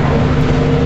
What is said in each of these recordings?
vehicle.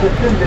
Yeah.